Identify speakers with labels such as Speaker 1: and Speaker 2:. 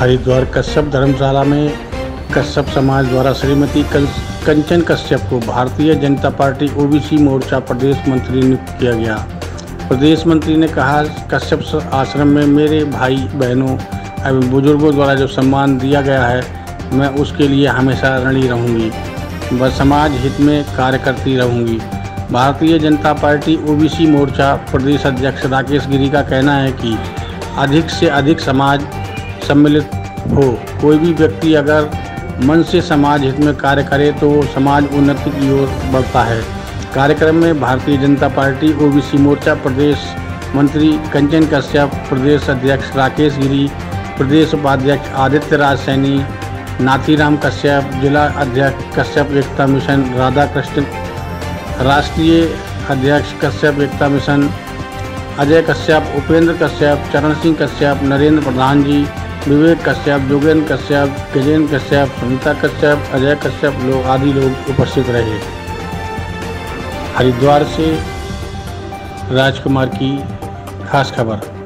Speaker 1: हरिद्वार कश्यप धर्मशाला में कश्यप समाज द्वारा श्रीमती कंचन कश्यप को भारतीय जनता पार्टी ओबीसी मोर्चा प्रदेश मंत्री नियुक्त किया गया। प्रदेश मंत्री ने कहा, कश्यप आश्रम में मेरे भाई, बहनों एवं बुज़ुर्गों द्वारा जो सम्मान दिया गया है, मैं उसके लिए हमेशा ऋणी रहूँगी। व समाज हित में कार्य करती रहूँगी। भारतीय जनता पार्टी ओबीसी मोर्चा प्रदेश अध्यक्ष राकेश गिरी का कहना है कि अधिक से अधिक समाज सम्मिलित हो। कोई भी व्यक्ति अगर मन से समाज हित में कार्य करे तो समाज उन्नति की ओर बढ़ता है। कार्यक्रम में भारतीय जनता पार्टी, ओबीसी मोर्चा, प्रदेश मंत्री कंचन कश्यप, प्रदेश अध्यक्ष राकेश गिरी, प्रदेश उपाध्यक्ष आदित्य राज सैनी, नाथीराम कश्यप, जिला अध्यक्ष कश्यप एकता मिशन राधा कृष्ण राष्ट्रीय अध्यक्ष कश्यप एकता मिशन, अजय कश्यप, उपेंद्र कश्यप, चरण सिंह कश्यप, नरेंद्र प्रधान जी विवेक कश्यप जोगेन्द्र कश्यप, गजेंद्र कश्यप, सुनीता कश्यप, अजय कश्यप लोग आदि लोग उपस्थित रहे। हरिद्वार से राजकुमार की खास खबर।